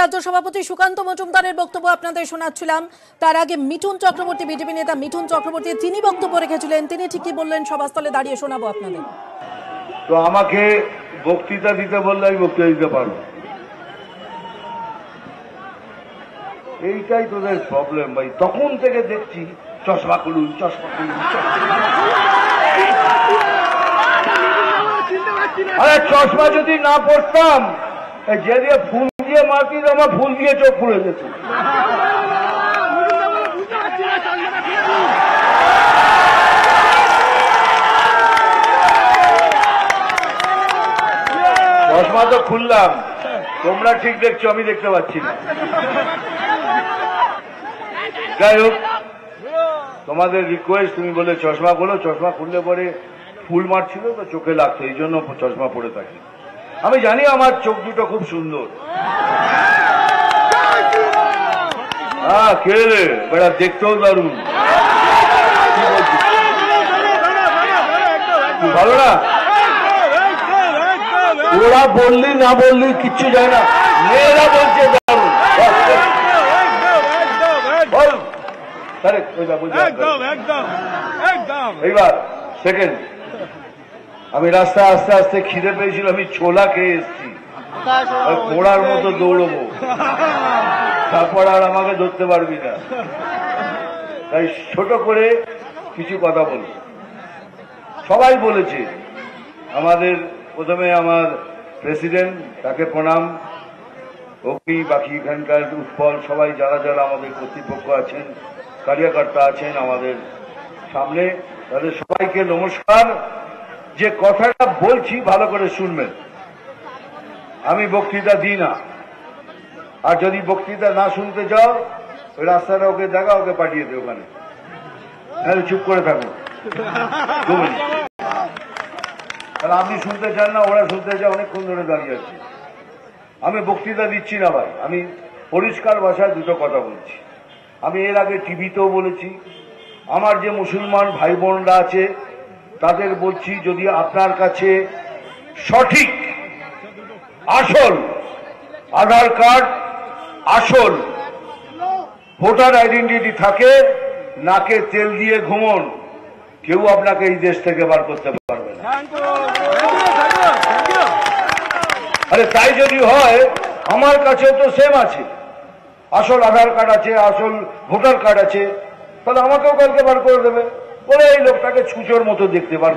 রাজ্য সভাপতি সুকান্ত মজুমদারের বক্তব্য আপনাদের শোনাচ্ছিলাম। তার আগে মিঠুন চক্রবর্তী, বিজেপি নেতা মিঠুন চক্রবর্তী, তিনি বক্তব্য রেখেছিলেন। তিনি ঠিক কি বললেন, সভাস্থলে দাঁড়িয়ে শোনাবো আপনাদের। তো আমাকে বক্তৃতা দিতে বললে আমি বক্তৃতা দিতে পারব। এইটাই তোদের প্রবলেম ভাই। তখন থেকে দেখছি চশমা খুলুন চশমা খুলুন আরে চশমা যদি না পড়তাম যে ফুল দিয়ে মারতি আমার ফুল দিয়ে চোখ খুলে যেত। চশমা তো খুললাম। তোমরা ঠিক দেখছ, আমি দেখতে পাচ্ছি না। যাই হোক, তোমাদের রিকোয়েস্ট তুমি বলে চশমা খোলো, চশমা খুললে পরে ফুল মারছিল, তো চোখে লাগতো এই জন্য চশমা পরে থাকি। আমি জানি আমার চোখ দুটো খুব সুন্দর। হ্যাঁ রে? বেড়া দেখতেও দারুণ? কি ভালো না? ওরা বললি না বললি কিচ্ছু যায় না। মেয়েরা বলছে দারুণ। একদম এইবার সেকেন্ড আমি রাস্তায় আস্তে আস্তে খিদে পেয়েছিল আমি ছোলা খেয়ে এসেছি। ঘোড়ার মতো দৌড়বো। তারপর আর আমাকে ধরতে পারবি না। তাই ছোট করে কিছু কথা বলি। সবাই বলেছে আমাদের প্রথমে আমার প্রেসিডেন্ট তাকে প্রণাম। অগ্নি বাকি এখানকার উৎপল সবাই যারা যারা আমাদের কর্তৃপক্ষ আছেন কার্যকর্তা আছেন আমাদের সামনে তাদের সবাইকে নমস্কার। যে কথাটা বলছি, ভালো করে শুনবেন। আমি বক্তৃতা দিই না। আর যদি বক্তৃতা না শুনতে চাও, ওই রাস্তাটা ওকে দেখা, ওকে পাঠিয়ে দে ওখানে। তাহলে চুপ করে থাকো। তাহলে আপনি শুনতে চান না, ওরা শুনতে চায়, অনেকক্ষণ ধরে দাঁড়িয়ে আছে। আমি বক্তৃতা দিচ্ছি না ভাই। আমি পরিষ্কার ভাষায় দুটো কথা বলছি। আমি এর আগে টিভিতেও বলেছি, আমার যে মুসলমান ভাই বোনরা আছে তাদের বলছি যদি আপনার কাছে সঠিক আসল আধার কার্ড আসল ভোটার আইডেন্টিটি থাকে নাকে তেল দিয়ে ঘুমন কেউ আপনাকে এই দেশ থেকে বার করতে পারবে না। আরে তাই যদি হয় আমার কাছে তো সেম আছে। আসল আধার কার্ড আছে আসল ভোটার কার্ড আছে তাহলে আমাকেও কালকে বার করে দেবে। বলে এই লোকটাকে ছুচোর মতো দেখতে করে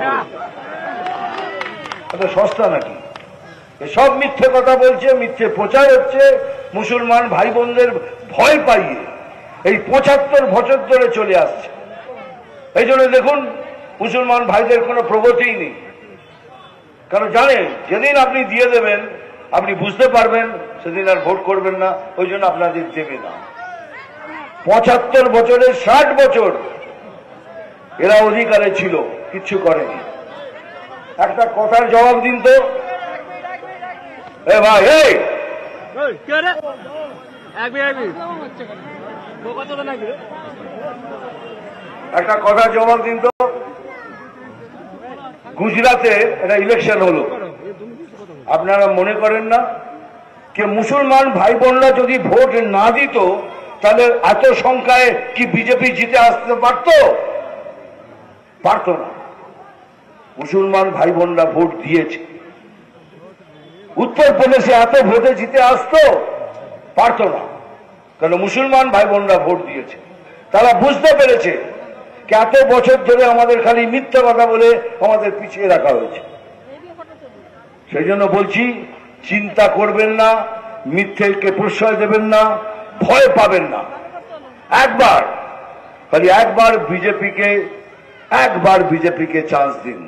এটা সস্তা নাকি? সব মিথ্যে কথা বলছে, মিথ্যে প্রচার হচ্ছে, মুসলমান ভাই বোনদের ভয় পাইয়ে এই পঁচাত্তর বছর ধরে চলে আসছে। এই জন্য দেখুন, মুসলমান ভাইদের কোনো প্রগতি নেই। কারণ জানেন, যেদিন আপনি দিয়ে দেবেন, আপনি বুঝতে পারবেন, সেদিন আর ভোট করবেন না, ওই জন্য আপনাদের দেবে না। পঁচাত্তর বছরের ষাট বছর এরা অধিকারে ছিল কিচ্ছু করেনি। একটা কথার জবাব দিন তো। এ ভাই এই একটা কথার জবাব দিন তো। গুজরাতে একটা ইলেকশন হলো। আপনারা মনে করেন না? যে মুসলমান ভাই বোনরা যদি ভোট না দিত তাহলে এত সংখ্যায় কি বিজেপি জিতে আসতে পারত? পারত না। মুসলমান ভাই বোনরা ভোট দিয়েছে। উত্তরপ্রদেশে এত ভোটে জিতে আসতো, পারত না। কারণ মুসলমান ভাই বোনরা ভোট দিয়েছে। তারা বুঝতে পেরেছে এত বছর ধরে আমাদের খালি মিথ্যা কথা বলে আমাদের পিছিয়ে রাখা হয়েছে। সেই জন্য বলছি, চিন্তা করবেন না, মিথ্যেকে প্রশ্রয় দেবেন না, ভয় পাবেন না। একবার, খালি একবার বিজেপিকে একবার বিজেপিকে চান্স দিন।